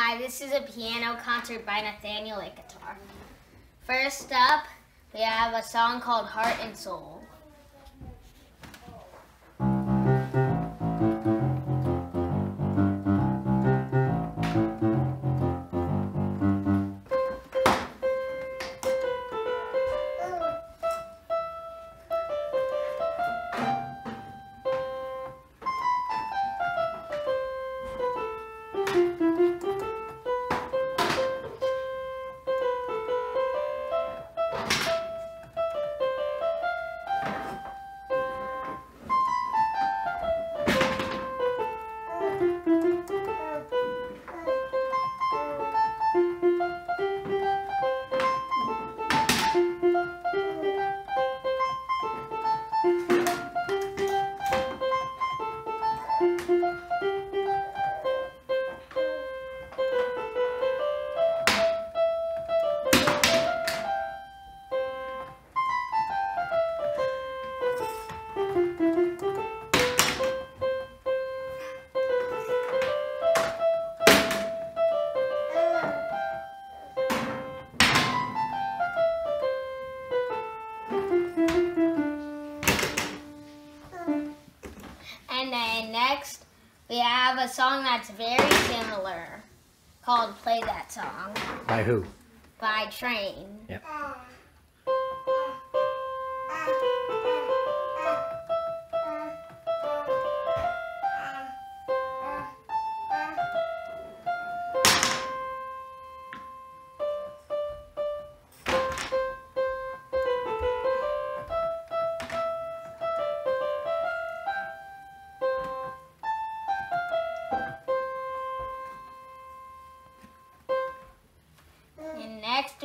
Hi, this is a piano concert by Nathaniel Icatar. First up, we have a song called Heart and Soul. Next, we have a song that's very similar called Play That Song By who? by Train. Yep.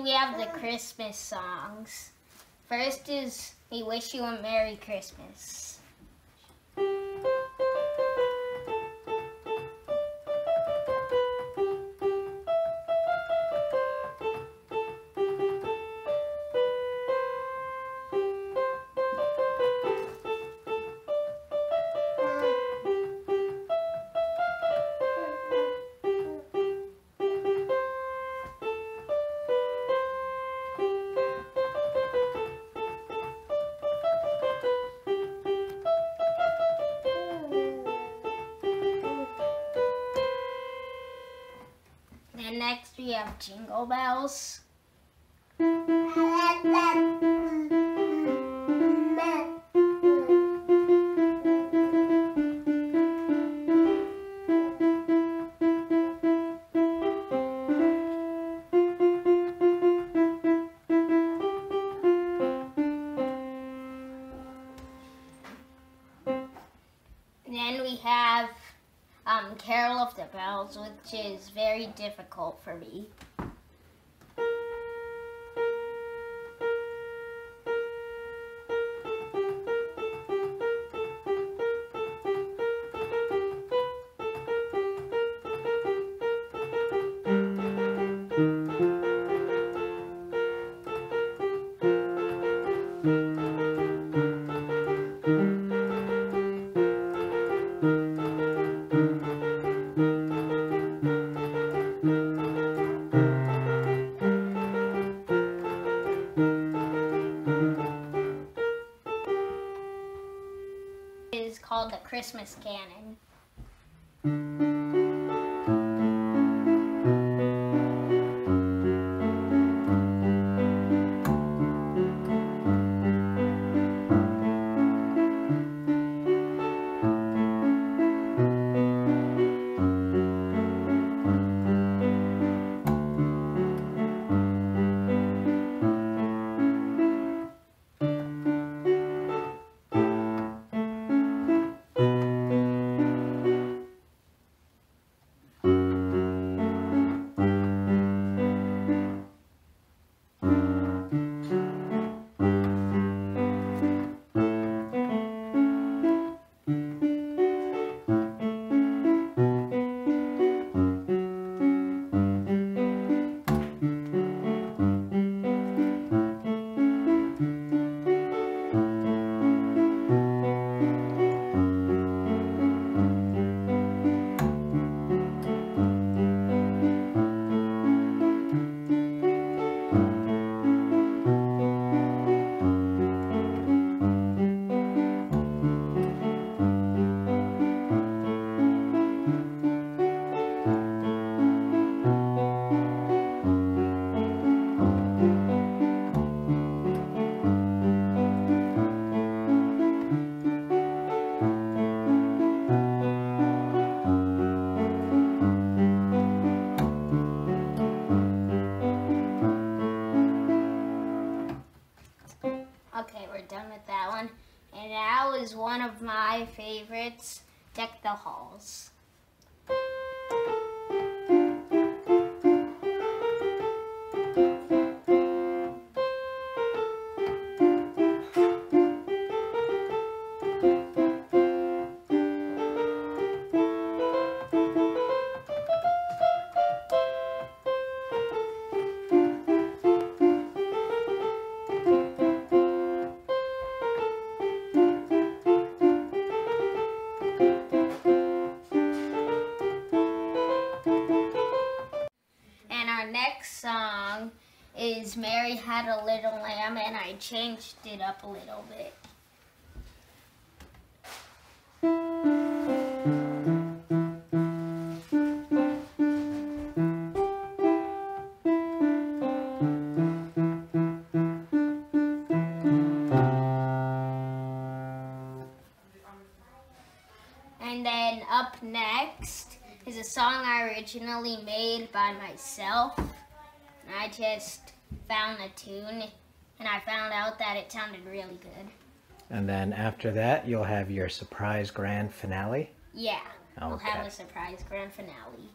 We have the Christmas songs. First is We Wish You a Merry Christmas. Next, we have Jingle Bells. Which is very difficult for me. Called the Christmas Canon. My favorites, Deck the Halls. Our next song is Mary Had a Little Lamb, and I changed it up a little bit. Originally made by myself. And I just found a tune and I found out that it sounded really good. And then after that, you'll have your surprise grand finale. Yeah, we'll have a surprise grand finale.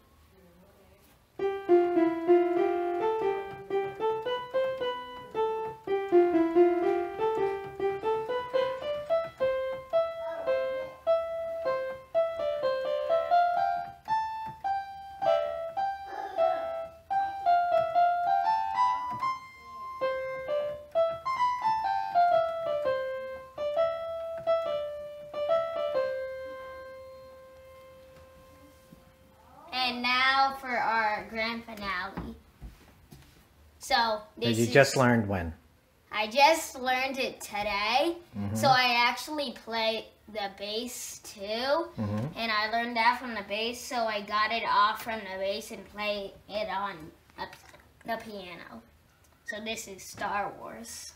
For our grand finale. So this you just learned when? I just learned it today. Mhm. So I actually play the bass too. Mhm. And I learned that from the bass, so I got it off from the bass and play it on the piano. So this is Star Wars.